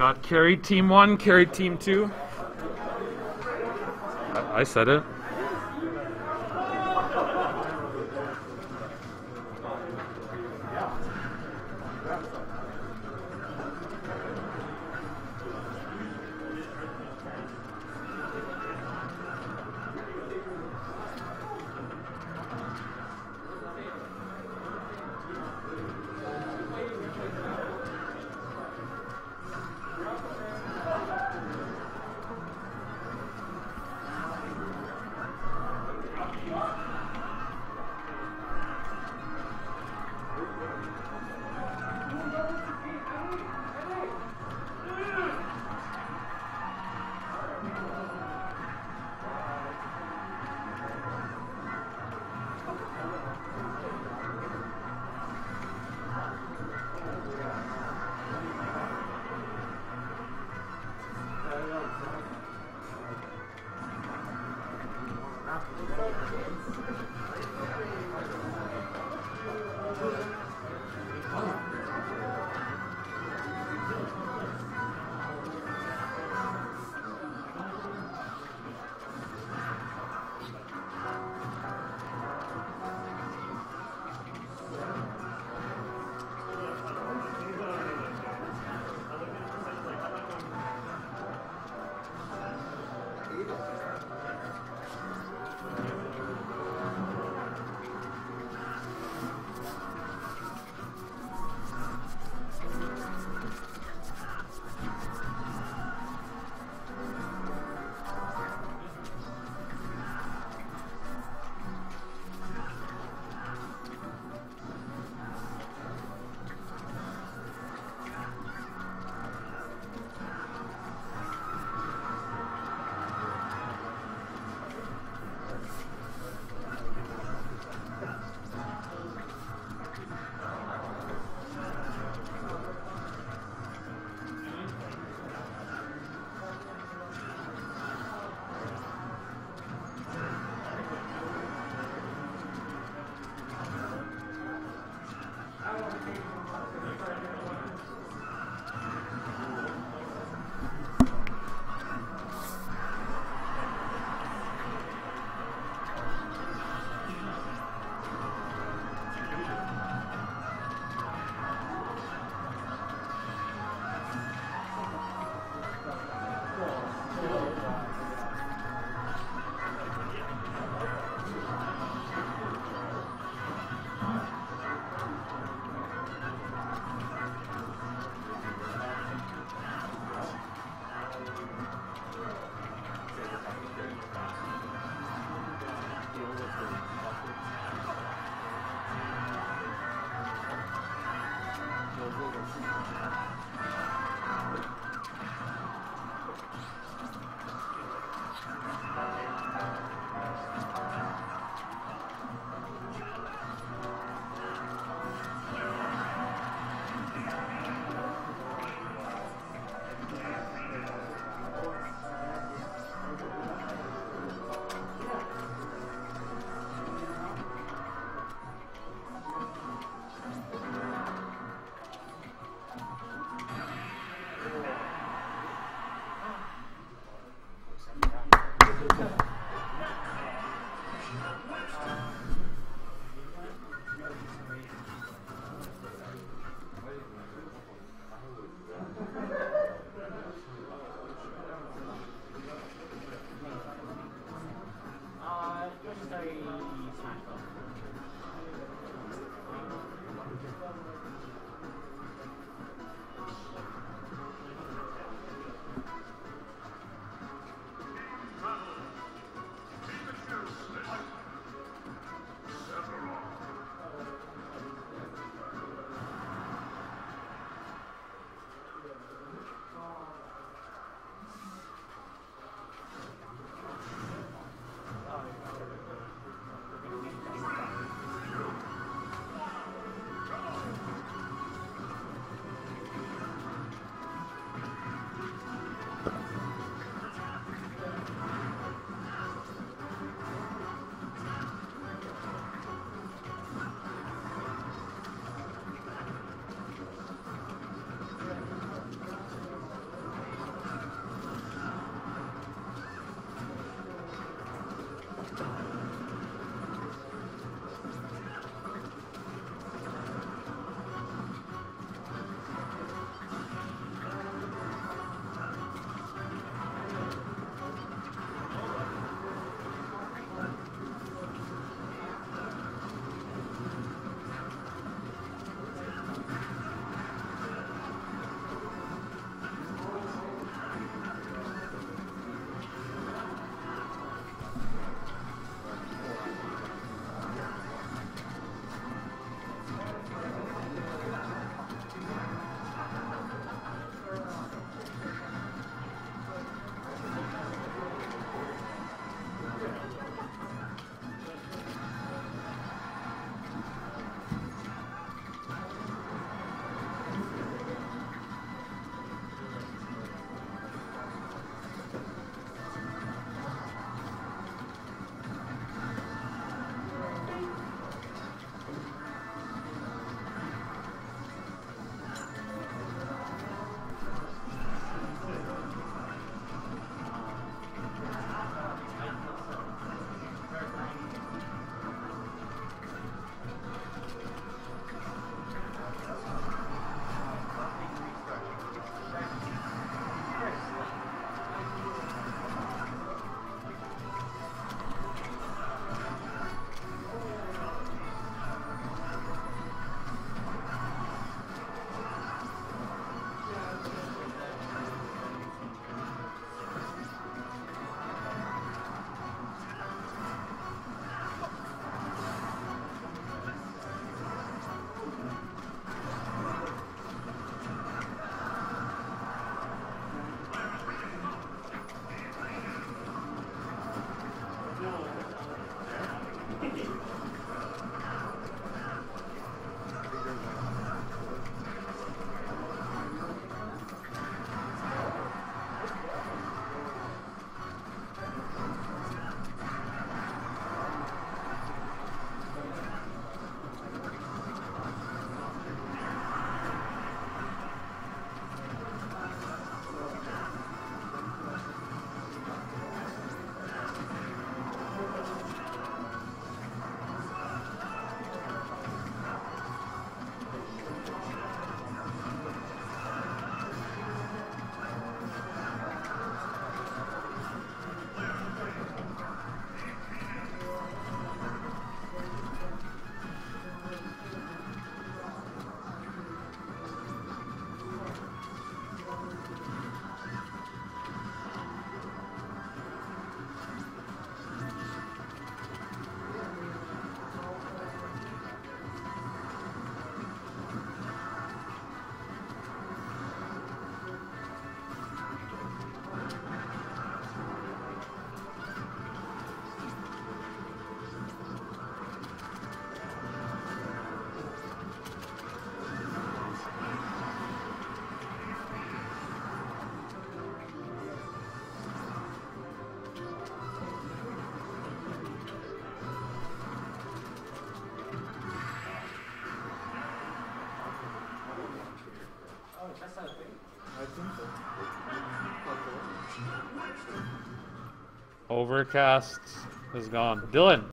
got carried team one, carried team two. I, I said it. Thank you. Overcast is gone. Dylan.